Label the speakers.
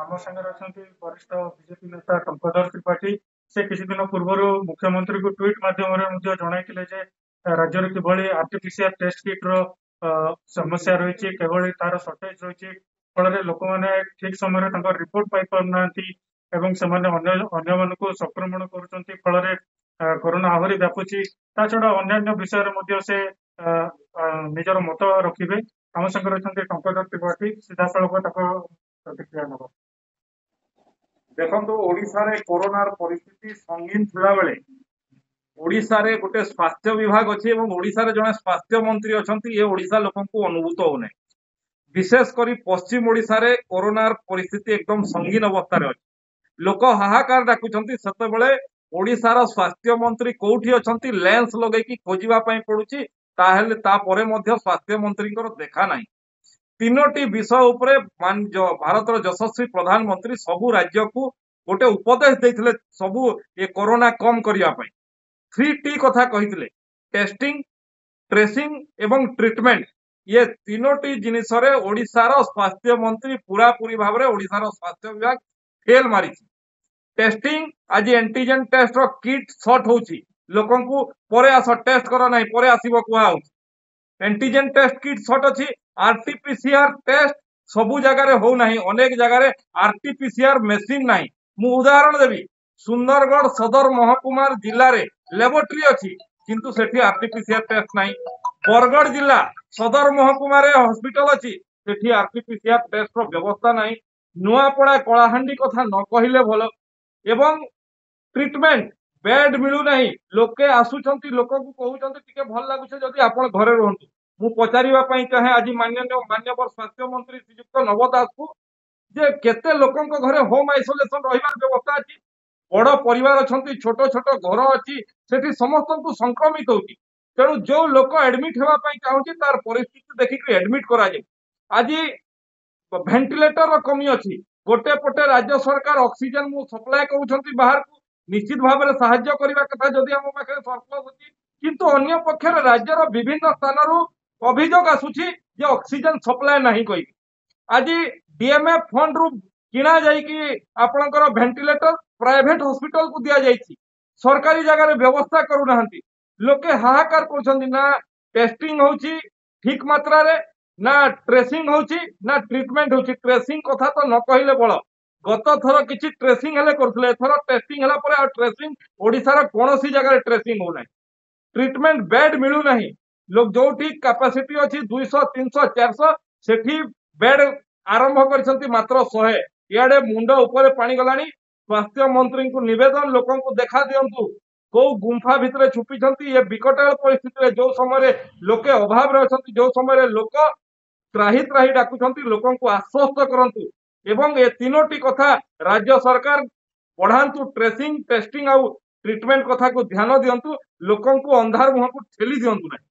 Speaker 1: आम सांगे वरिष्ठ बीजेपी नेता टंकधर त्रिपाठी से किसी दिन पूर्व मुख्यमंत्री को ट्विट मध्यम जन राज्य कि आर्टिफिशियल टेस्ट किट र समस्या रही है तार सर्टेज रही फल लोक मैंने ठीक समय रिपोर्ट पाई अन्य मान को संक्रमण कोरोना आहरी व्यापू ता छड़ा अन्न्य विषय से निजर मत रखे आम संगे अच्छा टंकधर त्रिपाठी सीधा साल प्रतिक्रिया ना
Speaker 2: ଦେଖନ୍ତୁ ଓଡ଼ିଶାରେ କରୋନାର ପରିସ୍ଥିତି ସଙ୍ଗୀନ ଥିଲାବେଳେ ଓଡ଼ିଶାରେ ଗୋଟେ ସ୍ୱାସ୍ଥ୍ୟ ବିଭାଗ ଅଛି ଏବଂ ଓଡ଼ିଶାରେ ଜଣେ ସ୍ୱାସ୍ଥ୍ୟ ମନ୍ତ୍ରୀ ଅଛନ୍ତି ଏ ଓଡ଼ିଶା ଲୋକଙ୍କୁ ଅନୁଭୂତ ହଉନାହିଁ ବିଶେଷ କରି ପଶ୍ଚିମ ଓଡ଼ିଶାରେ କରୋନାର ପରିସ୍ଥିତି ଏକଦମ ସଙ୍ଗୀନ ଅବସ୍ଥାରେ ଅଛି ଲୋକ ହାହାକାର ଡାକୁଛନ୍ତି ସେତେବେଳେ ଓଡ଼ିଶାର ସ୍ୱାସ୍ଥ୍ୟ ମନ୍ତ୍ରୀ କୋଉଠି ଅଛନ୍ତି ଲେନ୍ସ ଲଗେଇକି ଖୋଜିବା ପାଇଁ ପଡୁଛି ତାହେଲେ ତାପରେ ମଧ୍ୟ ସ୍ୱାସ୍ଥ୍ୟ ମନ୍ତ୍ରୀଙ୍କର ଦେଖା ନାହିଁ ତିନୋଟି ବିଷୟ ଉପରେ ଭାରତର ଯଶସ୍ୱୀ ପ୍ରଧାନମନ୍ତ୍ରୀ ସବୁ ରାଜ୍ୟକୁ ଗୋଟେ ଉପଦେଶ ଦେଇଥିଲେ ସବୁ ଏ କରୋନା କମ୍ କରିବା ପାଇଁ ଥ୍ରୀ ଟି କଥା କହିଥିଲେ ଟେଷ୍ଟିଂ ଟ୍ରେସିଂ ଏବଂ ଟ୍ରିଟମେଣ୍ଟ ଇଏ ତିନୋଟି ଜିନିଷରେ ଓଡ଼ିଶାର ସ୍ୱାସ୍ଥ୍ୟ ମନ୍ତ୍ରୀ ପୁରାପୁରି ଭାବରେ ଓଡ଼ିଶାର ସ୍ୱାସ୍ଥ୍ୟ ବିଭାଗ ଫେଲ୍ ମାରିଛି ଟେଷ୍ଟିଂ ଆଜି ଆଣ୍ଟିଜେନ୍ ଟେଷ୍ଟର କିଟ୍ ସର୍ଟ ହେଉଛି ଲୋକଙ୍କୁ ପରେ ଆସ ଟେଷ୍ଟ କର ନାହିଁ ପରେ ଆସିବ କୁହାଯାଉଛି ଏଣ୍ଟିଜେନ୍ ଟେଷ୍ଟ କିଟ୍ ସଟ୍ ଅଛି R T P C R test ସବୁ ଜାଗାରେ ହଉନାହିଁ ଅନେକ ଜାଗାରେ R T P C R machine ନାହିଁ ମୁଁ ଉଦାହରଣ ଦେବି ସୁନ୍ଦରଗଡ଼ ସଦର ମହକୁମାର ଜିଲ୍ଲାରେ ଲ୍ୟାବୋରେଟୋରୀ ଅଛି କିନ୍ତୁ ସେଠି R T P C R test ନାହିଁ ବରଗଡ଼ ଜିଲ୍ଲା ସଦର ମହକୁମାରେ ହସ୍ପିଟାଲ ଅଛି ସେଠି ଆର୍ ଟି ପି ସି ଆର୍ ଟେଷ୍ଟର ବ୍ୟବସ୍ଥା ନାହିଁ ନୂଆପଡ଼ା କଳାହାଣ୍ଡି କଥା ନ କହିଲେ ଭଲ ଏବଂ ଟ୍ରିଟମେଣ୍ଟ बेड मिलूना लोके आसुंच लोक को कहते टे भल लगुचे जदि आप घर रुहतु मु पचार चाहे आज माननीय मान्यवर स्वास्थ्य मंत्री श्रीजुक्त नव दास को जे के लोक घरे होम आइसोलेसन रही व्यवस्था अच्छी बड़ पर अच्छा छोट छोट घर अच्छी से समस्त को संक्रमित हो तेणु जो लोक एडमिट होगापी चाहिए तार पिस्थित देखिए एडमिट कर आज भेन्टिलेटर कमी अच्छी गोटे पटे राज्य सरकार अक्सीजेन सप्लाय कर बाहर को ନିଶ୍ଚିତ ଭାବରେ ସାହାଯ୍ୟ କରିବା କଥା ଯଦି ଆମ ପାଖରେ ସରପ୍ଲସ୍ ଅଛି କିନ୍ତୁ ଅନ୍ୟ ପକ୍ଷରେ ରାଜ୍ୟର ବିଭିନ୍ନ ସ୍ଥାନରୁ ଅଭିଯୋଗ ଆସୁଛି ଯେ ଅକ୍ସିଜେନ୍ ସପ୍ଲାଏ ନାହିଁ କହିକି ଆଜି ଡିଏମ୍ଏଫ ଫଣ୍ଡରୁ କିଣା ଯାଇକି ଆପଣଙ୍କର ଭେଣ୍ଟିଲେଟର ପ୍ରାଇଭେଟ ହସ୍ପିଟାଲକୁ ଦିଆଯାଇଛି ସରକାରୀ ଜାଗାରେ ବ୍ୟବସ୍ଥା କରୁନାହାନ୍ତି ଲୋକେ ହାହାକାର କରୁଛନ୍ତି ନା ଟେଷ୍ଟିଂ ହେଉଛି ଠିକ ମାତ୍ରାରେ ନା ଟ୍ରେସିଂ ହେଉଛି ନା ଟ୍ରିଟମେଣ୍ଟ ହେଉଛି ଟ୍ରେସିଂ କଥା ତ ନ କହିଲେ ବଳ गत थर कि ट्रेसींग करते थर ट्रेसींग ट्रेसींग कौन सी जगह ट्रेसींग हो ट्रिटमेंट बेड मिलूना लोक जो कैपासीटी अच्छी दुईश तीन शेड आरंभ कर मात्र शहे इे मुंडे स्वास्थ्य मंत्री को नवेदन लोक देखा दिंतु कौ गुंफा भितर छुपी ये विकट परिस्थिति जो समय लोके अभाव जो समय लोक त्राही त्राही डाकुंत लोक आश्वस्त करूँ এবং ଏ ତିନୋଟି କଥା ରାଜ୍ୟ ସରକାର ପଢ଼ାନ୍ତୁ ଟ୍ରେସିଂ ଟେଷ୍ଟିଂ ଆଉ ଟ୍ରିଟମେଣ୍ଟ କଥାକୁ ଧ୍ୟାନ ଦିଅନ୍ତୁ ଲୋକଙ୍କୁ ଅନ୍ଧାର ମୁହଁକୁ ଠେଲି ଦିଅନ୍ତୁ ନାହିଁ